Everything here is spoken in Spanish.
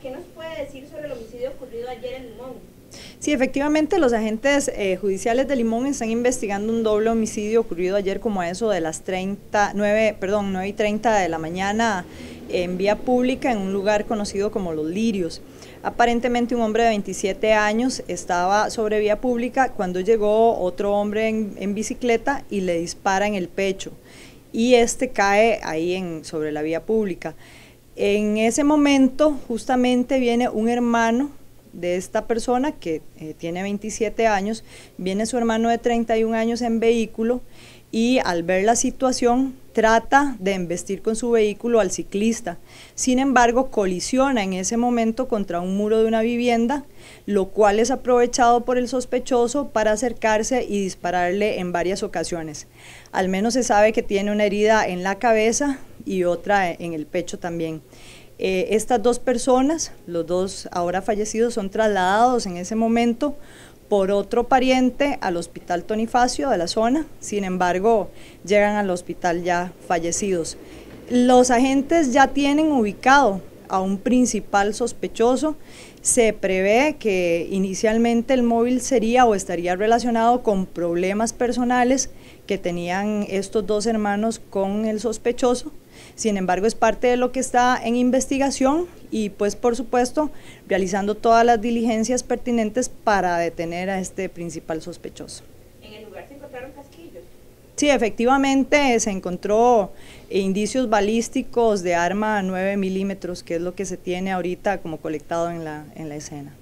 ¿qué nos puede decir sobre el homicidio ocurrido ayer en Limón? Sí, efectivamente, los agentes eh, judiciales de Limón están investigando un doble homicidio ocurrido ayer como a eso de las 30, 9, perdón, 9 y 30 de la mañana en vía pública en un lugar conocido como Los Lirios. Aparentemente un hombre de 27 años estaba sobre vía pública cuando llegó otro hombre en, en bicicleta y le dispara en el pecho y este cae ahí en, sobre la vía pública. En ese momento justamente viene un hermano de esta persona que eh, tiene 27 años, viene su hermano de 31 años en vehículo y al ver la situación trata de embestir con su vehículo al ciclista. Sin embargo, colisiona en ese momento contra un muro de una vivienda, lo cual es aprovechado por el sospechoso para acercarse y dispararle en varias ocasiones. Al menos se sabe que tiene una herida en la cabeza y otra en el pecho también. Eh, estas dos personas, los dos ahora fallecidos, son trasladados en ese momento por otro pariente al hospital Tonifacio de la zona, sin embargo llegan al hospital ya fallecidos. Los agentes ya tienen ubicado a un principal sospechoso, se prevé que inicialmente el móvil sería o estaría relacionado con problemas personales que tenían estos dos hermanos con el sospechoso, sin embargo, es parte de lo que está en investigación y pues por supuesto realizando todas las diligencias pertinentes para detener a este principal sospechoso. ¿En el lugar se encontraron casquillos? Sí, efectivamente se encontró indicios balísticos de arma 9 milímetros, que es lo que se tiene ahorita como colectado en la, en la escena.